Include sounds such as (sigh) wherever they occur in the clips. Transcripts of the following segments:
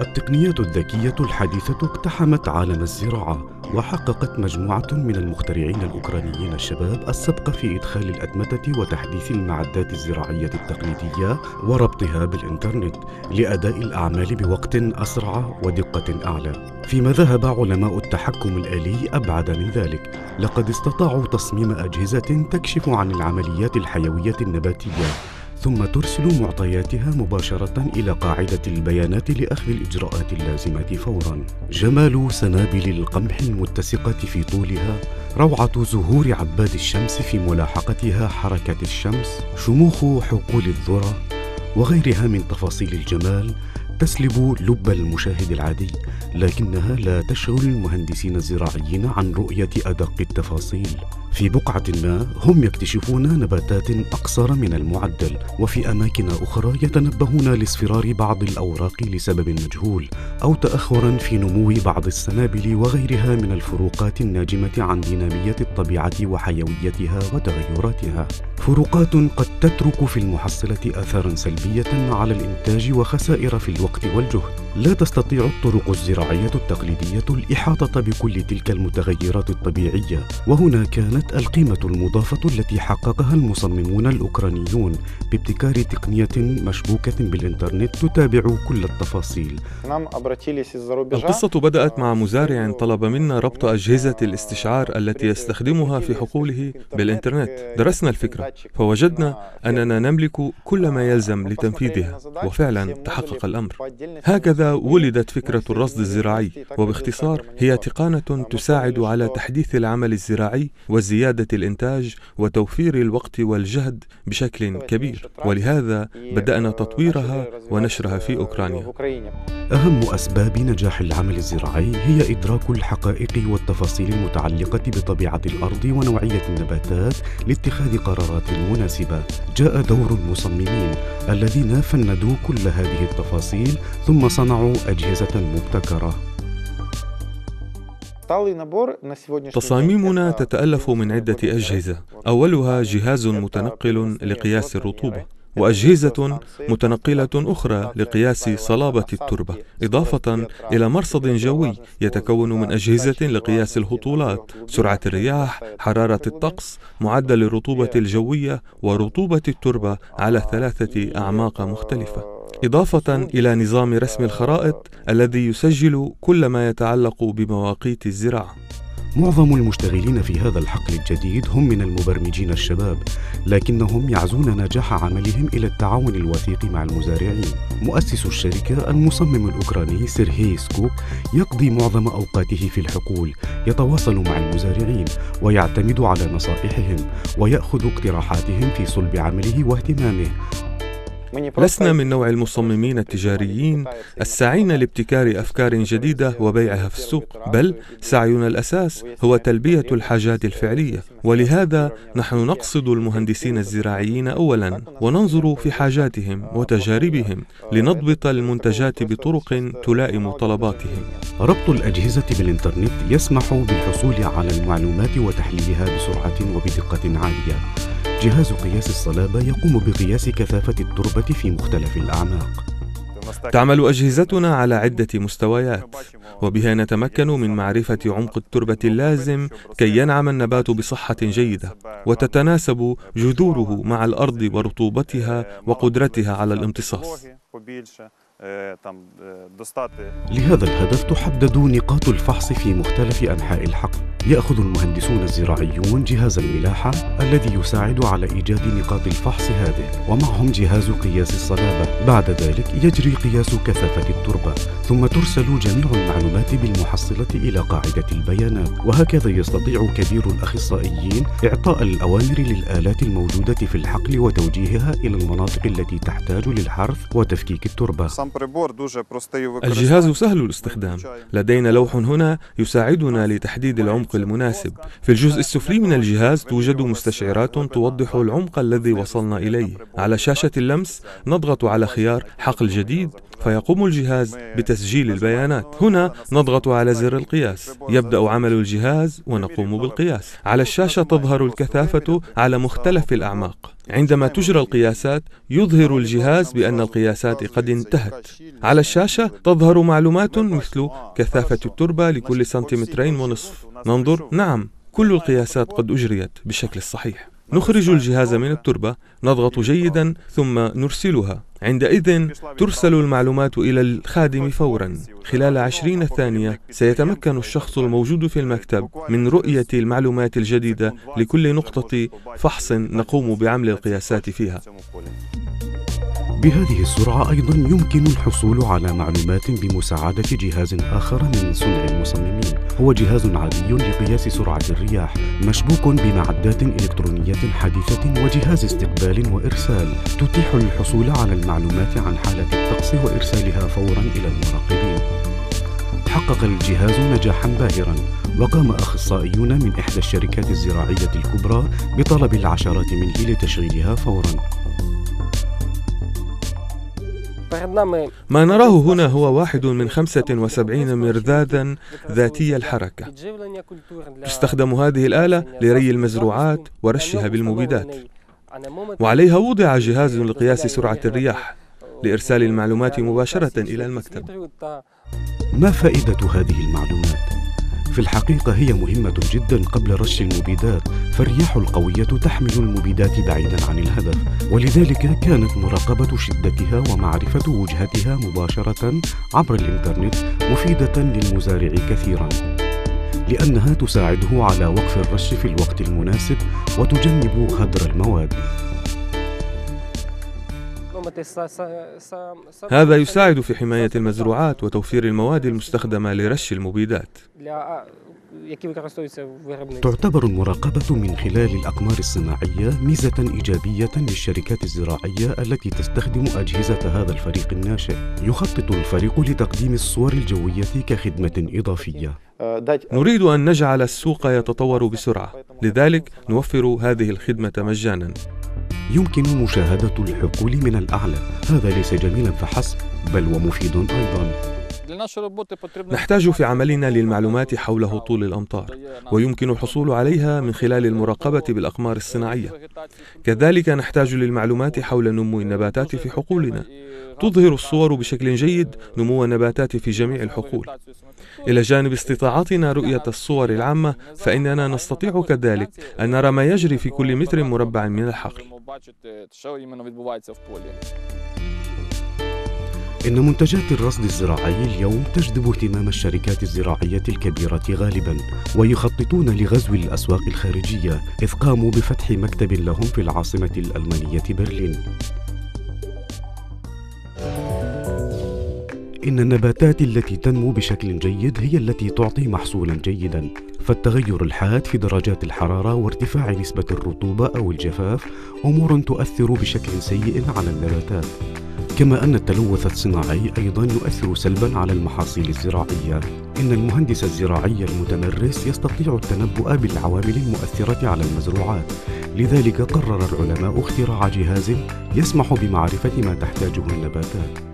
التقنيات الذكية الحديثة اقتحمت عالم الزراعة وحققت مجموعة من المخترعين الأوكرانيين الشباب السبق في إدخال الأتمتة وتحديث المعدات الزراعية التقليدية وربطها بالإنترنت لأداء الأعمال بوقت أسرع ودقة أعلى. فيما ذهب علماء التحكم الآلي أبعد من ذلك. لقد استطاعوا تصميم أجهزة تكشف عن العمليات الحيوية النباتية ثم ترسل معطياتها مباشرة إلى قاعدة البيانات لأخذ الإجراءات اللازمة فورا. جمال سنابل القمح المتسقة في طولها، روعة زهور عباد الشمس في ملاحقتها حركة الشمس، شموخ حقول الذرة، وغيرها من تفاصيل الجمال تسلب لب المشاهد العادي لكنها لا تشغل المهندسين الزراعيين عن رؤية أدق التفاصيل في بقعة ما هم يكتشفون نباتات أقصر من المعدل وفي أماكن أخرى يتنبهون لاصفرار بعض الأوراق لسبب مجهول أو تأخرا في نمو بعض السنابل وغيرها من الفروقات الناجمة عن دينامية الطبيعة وحيويتها وتغيراتها. فروقات قد تترك في المحصلة أثارا سلبية على الإنتاج وخسائر في الوقت والجهد. لا تستطيع الطرق الزراعية التقليدية الإحاطة بكل تلك المتغيرات الطبيعية وهنا كانت كانت القيمة المضافة التي حققها المصممون الأوكرانيون بابتكار تقنية مشبوكة بالإنترنت تتابع كل التفاصيل. القصة بدأت مع مزارع طلب منا ربط أجهزة الاستشعار التي يستخدمها في حقوله بالإنترنت. درسنا الفكرة فوجدنا أننا نملك كل ما يلزم لتنفيذها وفعلا تحقق الأمر. هكذا ولدت فكرة الرصد الزراعي وباختصار هي تقانة تساعد على تحديث العمل الزراعي والزراعي زيادة الإنتاج وتوفير الوقت والجهد بشكل كبير. ولهذا بدأنا تطويرها ونشرها في أوكرانيا. أهم أسباب نجاح العمل الزراعي هي إدراك الحقائق والتفاصيل المتعلقة بطبيعة الأرض ونوعية النباتات لاتخاذ قرارات مناسبة. جاء دور المصممين الذين فندوا كل هذه التفاصيل ثم صنعوا أجهزة مبتكرة. تصاميمنا تتألف من عدة أجهزة أولها جهاز متنقل لقياس الرطوبة وأجهزة متنقلة أخرى لقياس صلابة التربة إضافة إلى مرصد جوي يتكون من أجهزة لقياس الهطولات سرعة الرياح حرارة الطقس معدل الرطوبة الجوية ورطوبة التربة على ثلاثة أعماق مختلفة إضافة إلى نظام رسم الخرائط الذي يسجل كل ما يتعلق بمواقيت الزراعة. معظم المشتغلين في هذا الحقل الجديد هم من المبرمجين الشباب لكنهم يعزون نجاح عملهم إلى التعاون الوثيق مع المزارعين مؤسس الشركة المصمم الأوكراني سيرهي سكوك يقضي معظم أوقاته في الحقول يتواصل مع المزارعين ويعتمد على نصائحهم ويأخذ اقتراحاتهم في صلب عمله واهتمامه لسنا من نوع المصممين التجاريين الساعين لابتكار أفكار جديدة وبيعها في السوق بل سعينا الأساس هو تلبية الحاجات الفعلية. ولهذا نحن نقصد المهندسين الزراعيين اولا وننظر في حاجاتهم وتجاربهم لنضبط المنتجات بطرق تلائم طلباتهم. ربط الأجهزة بالإنترنت يسمح بالحصول على المعلومات وتحليلها بسرعة وبدقة عالية. جهاز قياس الصلابة يقوم بقياس كثافة التربة في مختلف الأعماق. تعمل أجهزتنا على عدة مستويات وبها نتمكن من معرفة عمق التربة اللازم كي ينعم النبات بصحة جيدة وتتناسب جذوره مع الأرض ورطوبتها وقدرتها على الامتصاص. لهذا الهدف تحدد نقاط الفحص في مختلف أنحاء الحقل. يأخذ المهندسون الزراعيون جهاز الملاحة الذي يساعد على إيجاد نقاط الفحص هذه ومعهم جهاز قياس الصلابة. بعد ذلك يجري قياس كثافة التربة ثم ترسل جميع المعلومات بالمحصلة إلى قاعدة البيانات. وهكذا يستطيع كبير الأخصائيين إعطاء الأوامر للآلات الموجودة في الحقل وتوجيهها إلى المناطق التي تحتاج للحرث وتفكيك التربة. الجهاز سهل الاستخدام. لدينا لوح هنا يساعدنا لتحديد العمق المناسب. في الجزء السفلي من الجهاز توجد مستشعرات توضح العمق الذي وصلنا إليه. على شاشة اللمس نضغط على خيار حقل جديد فيقوم الجهاز بتسجيل البيانات. هنا نضغط على زر القياس. يبدأ عمل الجهاز ونقوم بالقياس. على الشاشة تظهر الكثافة على مختلف الأعماق. عندما تجرى القياسات يظهر الجهاز بأن القياسات قد انتهت. على الشاشة تظهر معلومات مثل كثافة التربة لكل سنتيمترين ونصف. ننظر. نعم كل القياسات قد أجريت بشكل الصحيح نخرج الجهاز من التربة نضغط جيدا ثم نرسلها. عندئذ ترسل المعلومات إلى الخادم فورا. خلال عشرين ثانية سيتمكن الشخص الموجود في المكتب من رؤية المعلومات الجديدة لكل نقطة فحص نقوم بعمل القياسات فيها. بهذه السرعة أيضا يمكن الحصول على معلومات بمساعدة جهاز آخر من صنع المصممين. هو جهاز عادي لقياس سرعة الرياح مشبوك بمعدات إلكترونية حديثة وجهاز استقبال وإرسال. تتيح الحصول على المعلومات عن حالة الطقس وإرسالها فورا إلى المراقبين. حقق الجهاز نجاحا باهرا. وقام أخصائيون من إحدى الشركات الزراعية الكبرى بطلب العشرات منه لتشغيلها فورا. ما نراه هنا هو واحد من 75 مرذاذا ذاتي الحركة. تستخدم هذه الآلة لري المزروعات ورشها بالمبيدات. وعليها وضع جهاز لقياس سرعة الرياح لإرسال المعلومات مباشرة إلى المكتب. ما فائدة هذه المعلومات؟ في الحقيقة هي مهمة جدا قبل رش المبيدات فالرياح القوية تحمل المبيدات بعيدا عن الهدف. ولذلك كانت مراقبة شدتها ومعرفة وجهتها مباشرة عبر الإنترنت مفيدة للمزارع كثيرا لأنها تساعده على وقف الرش في الوقت المناسب وتجنب هدر المواد. هذا يساعد في حماية المزروعات وتوفير المواد المستخدمة لرش المبيدات. تعتبر المراقبة من خلال الأقمار الصناعية ميزة إيجابية للشركات الزراعية التي تستخدم أجهزة هذا الفريق الناشئ. يخطط الفريق لتقديم الصور الجوية كخدمة إضافية. نريد أن نجعل السوق يتطور بسرعة. لذلك نوفر هذه الخدمة مجانا. يمكن مشاهدة الحقول من الأعلى. هذا ليس جميلا فحسب. بل ومفيد أيضا. نحتاج في عملنا للمعلومات حول هطول الأمطار ويمكن الحصول عليها من خلال المراقبة بالأقمار الصناعية. كذلك نحتاج للمعلومات حول نمو النباتات في حقولنا. تظهر الصور بشكل جيد نمو النباتات في جميع الحقول. إلى جانب استطاعتنا رؤية الصور العامة فإننا نستطيع كذلك أن نرى ما يجري في كل متر مربع من الحقل. إن منتجات الرصد الزراعي اليوم تجذب اهتمام الشركات الزراعية الكبيرة غالبا ويخططون لغزو الأسواق الخارجية إذ قاموا بفتح مكتب لهم في العاصمة الألمانية برلين. إن النباتات التي تنمو بشكل جيد هي التي تعطي محصولا جيدا. فالتغير الحاد في درجات الحرارة وارتفاع نسبة الرطوبة أو الجفاف أمور تؤثر بشكل سيء على النباتات. كما أن التلوث الصناعي أيضا يؤثر سلبا على المحاصيل الزراعية. إن المهندس الزراعي المتمرس يستطيع التنبؤ بالعوامل المؤثرة على المزروعات. لذلك قرر العلماء اختراع جهاز يسمح بمعرفة ما تحتاجه النباتات.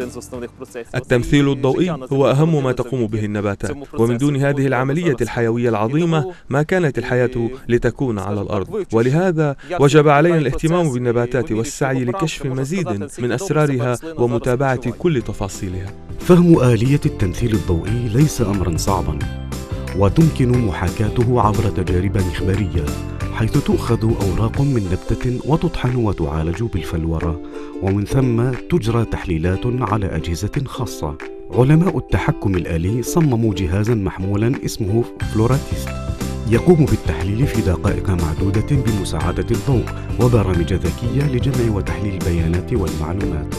(laughs) التمثيل الضوئي هو أهم ما تقوم به النباتات ومن دون هذه العملية الحيوية العظيمة ما كانت الحياة لتكون على الأرض. ولهذا وجب علينا الاهتمام بالنباتات والسعي لكشف مزيد من أسرارها ومتابعة كل تفاصيلها. فهم آلية التمثيل الضوئي ليس أمرا صعبا. وتمكن محاكاته عبر تجارب إخبارية حيث تؤخذ أوراق من نبتة وتطحن وتعالج بالفلورة ومن ثم تجرى تحليلات على أجهزة خاصة. علماء التحكم الآلي صمموا جهازا محمولا اسمه فلوراتيست. يقوم بالتحليل في دقائق معدودة بمساعدة الضوء وبرامج ذكية لجمع وتحليل البيانات والمعلومات.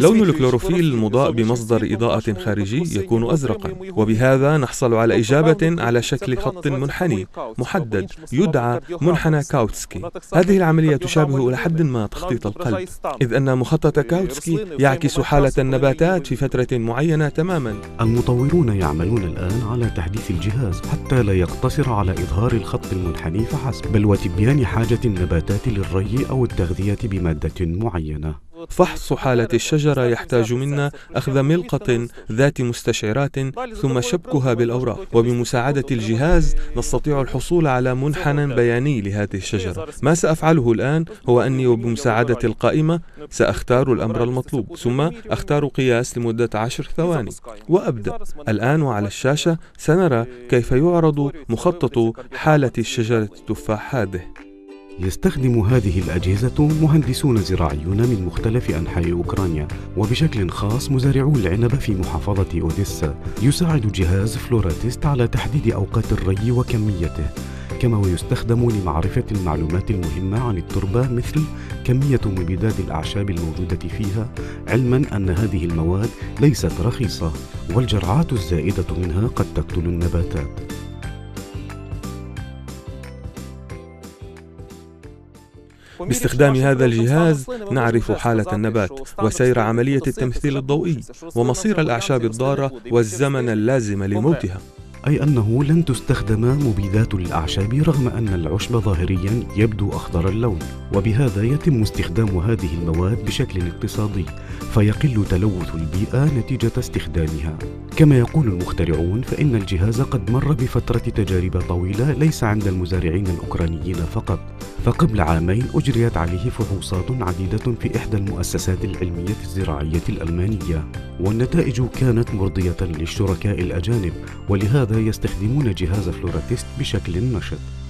لون الكلوروفيل المضاء بمصدر إضاءة خارجي يكون أزرقا وبهذا نحصل على إجابة على شكل خط منحني محدد يدعى منحنى كاوتسكي. هذه العملية تشابه إلى حد ما تخطيط القلب إذ أن مخطط كاوتسكي يعكس حالة النباتات في فترة معينة تماما. المطورون يعملون الآن على تحديث الجهاز حتى لا يقتصر على إظهار الخط المنحني فحسب بل وتبيان حاجة النباتات للري أو التغذية بمادة معينة. فحص حالة الشجرة يحتاج منا أخذ ملقط ذات مستشعرات ثم شبكها بالأوراق وبمساعدة الجهاز نستطيع الحصول على منحنى بياني لهذه الشجرة. ما سأفعله الآن هو أني وبمساعدة القائمة سأختار الأمر المطلوب ثم أختار قياس لمدة عشر ثواني. وأبدأ. الآن وعلى الشاشة سنرى كيف يعرض مخطط حالة الشجرة التفاح هذه. يستخدم هذه الأجهزة مهندسون زراعيون من مختلف أنحاء أوكرانيا وبشكل خاص مزارعو العنب في محافظة أوديسا. يساعد جهاز فلوراتيست على تحديد أوقات الري وكميته كما ويستخدم لمعرفة المعلومات المهمة عن التربة مثل كمية مبيدات الأعشاب الموجودة فيها علما أن هذه المواد ليست رخيصة والجرعات الزائدة منها قد تقتل النباتات. باستخدام هذا الجهاز نعرف حالة النبات وسير عملية التمثيل الضوئي ومصير الأعشاب الضارة والزمن اللازم لموتها. أي أنه لن تستخدم مبيدات الأعشاب رغم أن العشب ظاهريا يبدو أخضر اللون وبهذا يتم استخدام هذه المواد بشكل اقتصادي فيقل تلوث البيئة نتيجة استخدامها. كما يقول المخترعون فإن الجهاز قد مر بفترة تجارب طويلة ليس عند المزارعين الأوكرانيين فقط فقبل عامين أجريت عليه فحوصات عديدة في إحدى المؤسسات العلمية الزراعية الألمانية. والنتائج كانت مرضية للشركاء الأجانب ولهذا يستخدمون جهاز فلوراتيست بشكل نشط.